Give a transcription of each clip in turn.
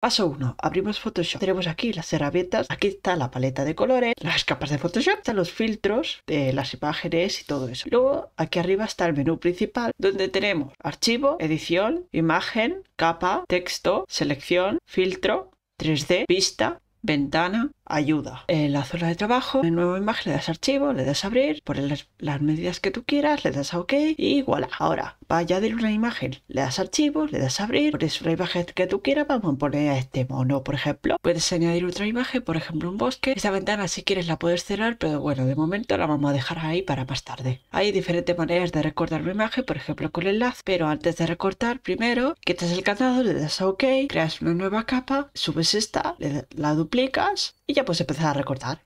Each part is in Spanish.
Paso 1. Abrimos Photoshop. Tenemos aquí las herramientas. Aquí está la paleta de colores, las capas de Photoshop, están los filtros de las imágenes y todo eso. Luego aquí arriba está el menú principal donde tenemos archivo, edición, imagen, capa, texto, selección, filtro, 3D, vista, ventana, ayuda. En la zona de trabajo, en nueva imagen le das archivo, le das abrir, pones las, medidas que tú quieras, le das a OK y voilà. Ahora, para añadir una imagen, le das archivo, le das abrir, pones una imagen que tú quieras, vamos a poner a este mono, por ejemplo. Puedes añadir otra imagen, por ejemplo, un bosque. Esta ventana si quieres la puedes cerrar, pero bueno, de momento la vamos a dejar ahí para más tarde. Hay diferentes maneras de recortar una imagen, por ejemplo con el enlace, pero antes de recortar, primero quitas el candado, le das a OK, creas una nueva capa, subes esta, la duplicas y ya puedes empezar a recortar.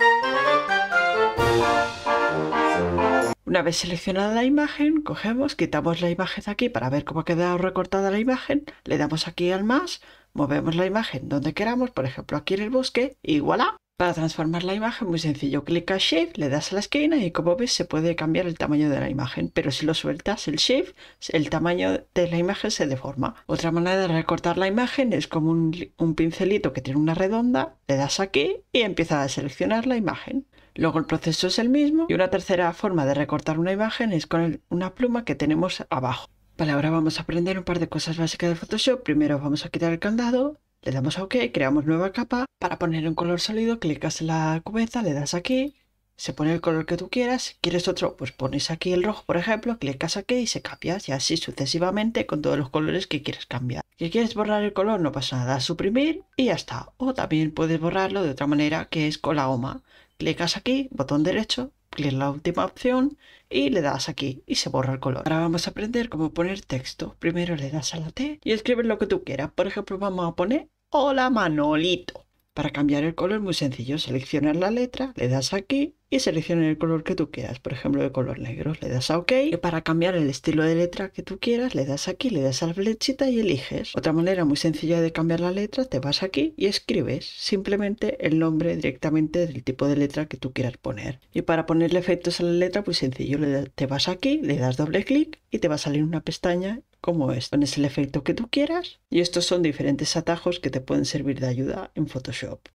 Una vez seleccionada la imagen, cogemos, quitamos la imagen de aquí para ver cómo ha quedado recortada la imagen, le damos aquí al más, movemos la imagen donde queramos, por ejemplo aquí en el bosque, y voilà. Para transformar la imagen, muy sencillo, clica Shift, le das a la esquina y como ves se puede cambiar el tamaño de la imagen, pero si lo sueltas el Shift, el tamaño de la imagen se deforma. Otra manera de recortar la imagen es como un, pincelito que tiene una redonda, le das aquí y empieza a seleccionar la imagen. Luego el proceso es el mismo y una tercera forma de recortar una imagen es con una pluma que tenemos abajo. Vale, ahora vamos a aprender un par de cosas básicas de Photoshop. Primero vamos a quitar el candado le damos a OK, creamos nueva capa. Para poner un color sólido, clicas en la cubeta, le das aquí, se pone el color que tú quieras. Si quieres otro, pues pones aquí el rojo, por ejemplo, clicas aquí y se cambia. Y así sucesivamente con todos los colores que quieres cambiar. Si quieres borrar el color, no pasa nada, suprimir y ya está. O también puedes borrarlo de otra manera, que es con la goma. Clicas aquí, botón derecho, clic la última opción y le das aquí y se borra el color. Ahora vamos a aprender cómo poner texto. Primero le das a la T y escribes lo que tú quieras. Por ejemplo, vamos a poner Hola Manolito. Para cambiar el color muy sencillo, seleccionas la letra, le das aquí y selecciona el color que tú quieras, por ejemplo de color negro, le das a OK y para cambiar el estilo de letra que tú quieras le das aquí, le das a la flechita y eliges. Otra manera muy sencilla de cambiar la letra, te vas aquí y escribes simplemente el nombre directamente del tipo de letra que tú quieras poner. Y para ponerle efectos a la letra, pues sencillo, te vas aquí, le das doble clic y te va a salir una pestaña como es. Pones el efecto que tú quieras y estos son diferentes atajos que te pueden servir de ayuda en Photoshop.